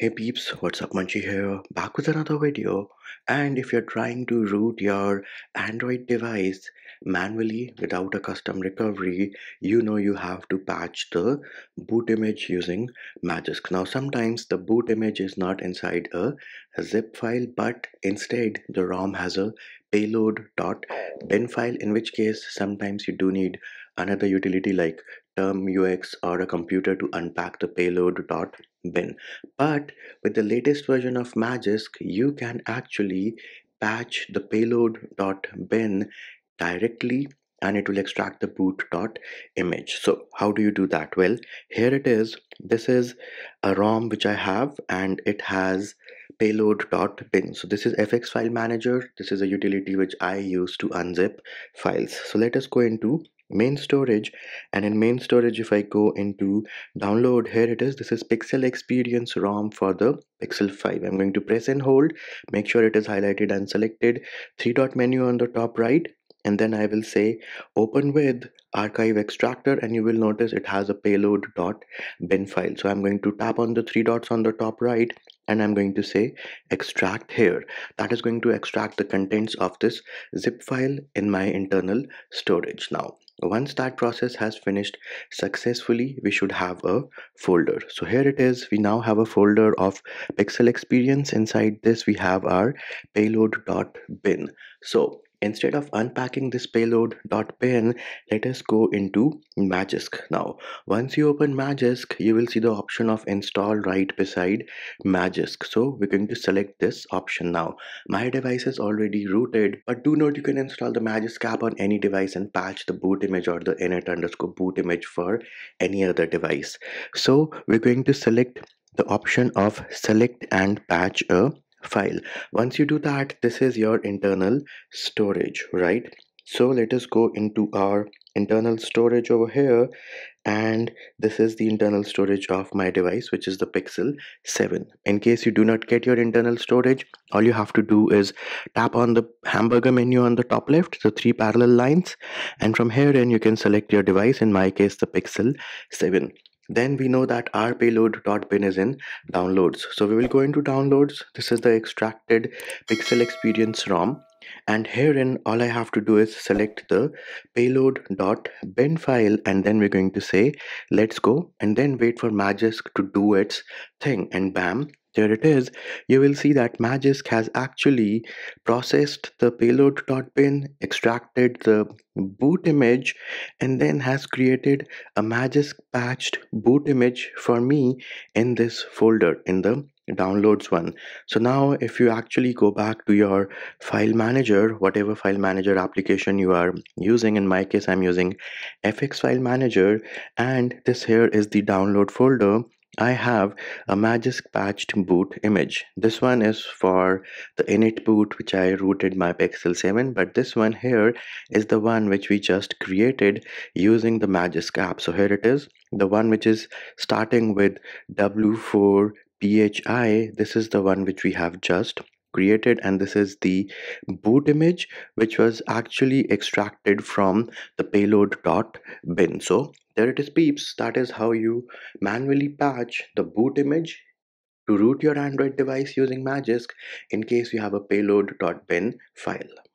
Hey peeps, what's up Munchy here, back with another video and if you're trying to root your Android device manually without a custom recovery, you know you have to patch the boot image using Magisk. Now sometimes the boot image is not inside a zip file but instead the ROM has a payload.bin file in which case sometimes you do need another utility like termux or a computer to unpack the payload.bin but with the latest version of magisk you can actually patch the payload.bin directly and it will extract the boot dot image. So how do you do that? Well here it is. This is a rom which i have and it has payload.bin so this is fx file manager. This is a utility which i use to unzip files. So let us go into main storage. And in main storage if i go into download here it is. This is pixel experience rom for the pixel 5 i'm going to press and hold. Make sure it is highlighted and selected. Three dot menu on the top right. And then I will say open with archive extractor and you will notice it has a payload dot bin file. So I'm going to tap on the three dots on the top right and I'm going to say extract here. That is going to extract the contents of this zip file in my internal storage now once that process has finished successfully we should have a folder. So here it is. We now have a folder of pixel experience. Inside this we have our payload.bin so Instead of unpacking this payload.bin, let us go into Magisk now. Once you open Magisk, you will see the option of install right beside Magisk. So we're going to select this option now. My device is already rooted, but do note you can install the Magisk app on any device and patch the boot image or the init underscore boot image for any other device. So we're going to select the option of select and patch a file. Once you do that this is your internal storage right? So let us go into our internal storage over here and this is the internal storage of my device which is the pixel 7 in case you do not get your internal storage all you have to do is tap on the hamburger menu on the top left the three parallel lines and from here in you can select your device in my case the pixel 7 then we know that our payload.bin is in downloads. So we will go into downloads. This is the extracted pixel experience rom. And herein all I have to do is select the payload.bin file and then we're going to say let's go and then wait for Magisk to do its thing and bam there it is. You will see that magisk has actually processed the payload.bin extracted the boot image and then has created a magisk patched boot image for me in this folder in the downloads one. So now if you actually go back to your file manager whatever file manager application you are using in my case i'm using fx file manager and this here is the download folder I have a Magisk patched boot image. This one is for the init boot which I rooted my Pixel 7 but this one here is the one which we just created using the Magisk app. So here it is, the one which is starting with W4 PHI. This is the one which we have just created and this is the boot image which was actually extracted from the payload.bin so there it is peeps. That is how you manually patch the boot image to root your android device using magisk in case you have a payload.bin file